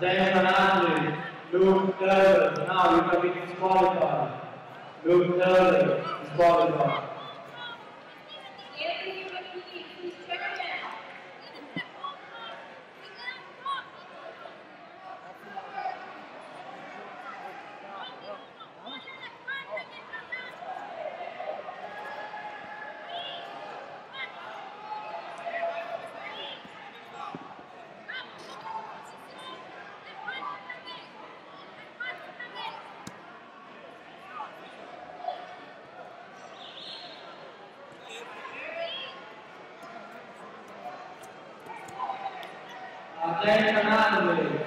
Zayn Fanatli, Luke Turner, now you can be disqualified. Luke Turner, disqualified. Atene Fernandez,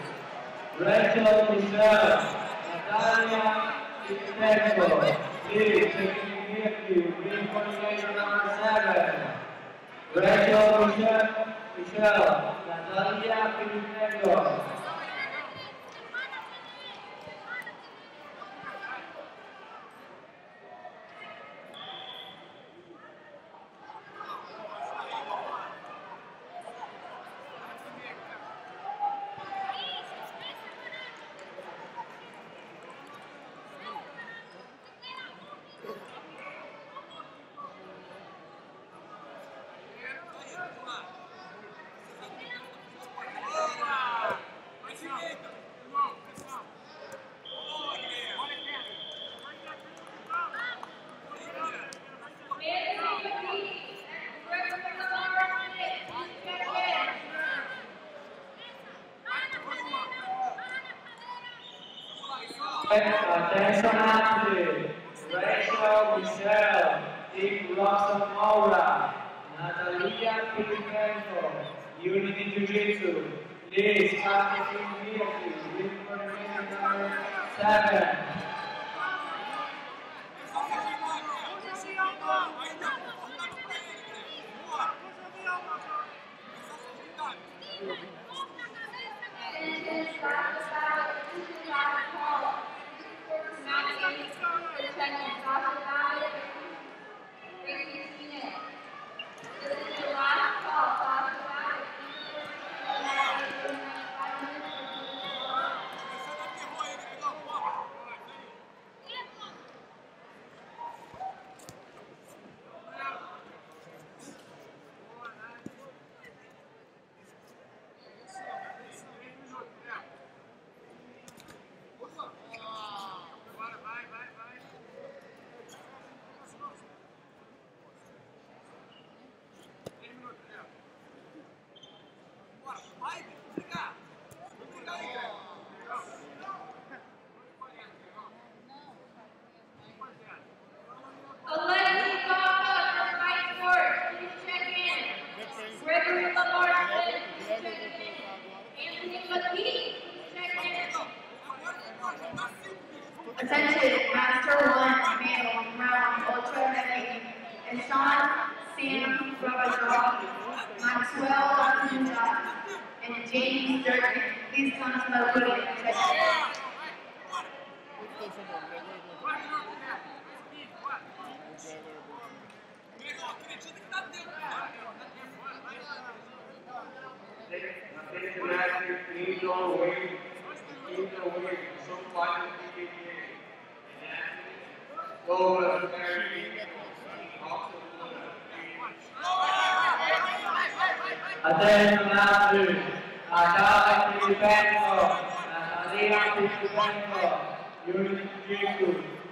Rachel Michelle, Natalia Pimentel, please checking immediately, green coordinator number seven. Rachel Michelle, Michelle, Natalia Pimentel. Attention athlete, Rachel Michelle, Team Roxanne Maura, Natalia Pimentel, Unity Jiu-Jitsu, please come immediately, green coordinator seven. Attention, Master One male round ultra heavy, and Sean Sam Rabajov, Maxwell Punjab, and James Please come to the podium and check out. International adentro Nataka kipendo na salima kipendo Unit Kiku,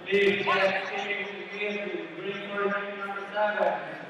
leave Jack Kiku, Kiku, Green Number 7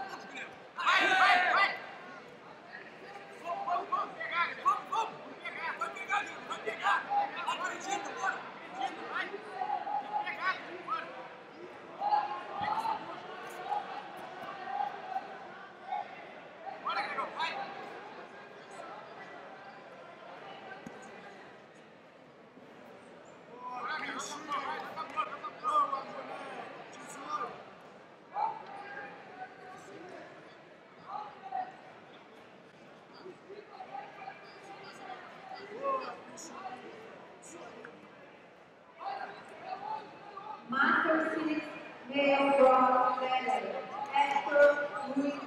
Master Six, Neil Brown, Esther Luiz